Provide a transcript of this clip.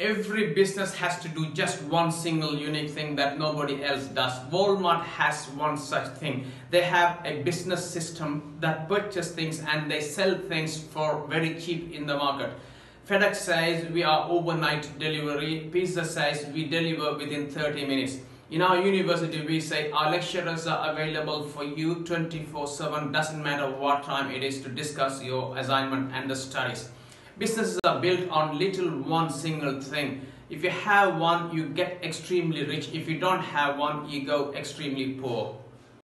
every business has to do just one single unique thing that nobody else does. Walmart has one such thing. They have a business system that purchase things and they sell things for very cheap in the market. FedEx says we are overnight delivery. Pizza says we deliver within 30 minutes. In our university, we say our lecturers are available for you 24-7. Doesn't matter what time it is to discuss your assignment and the studies. Businesses are built on little one single thing. If you have one, you get extremely rich. If you don't have one, you go extremely poor.